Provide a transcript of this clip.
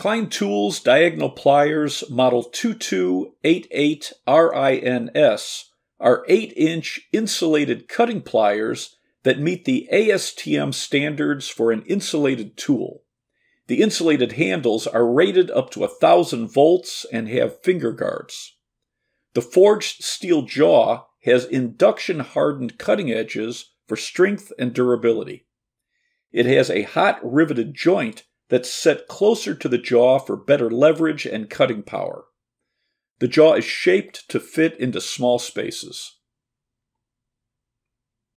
Klein Tools Diagonal Pliers Model 2288RINS are 8 inch insulated cutting pliers that meet the ASTM standards for an insulated tool. The insulated handles are rated up to 1000 volts and have finger guards. The forged steel jaw has induction hardened cutting edges for strength and durability. It has a hot riveted joint that's set closer to the jaw for better leverage and cutting power. The jaw is shaped to fit into small spaces.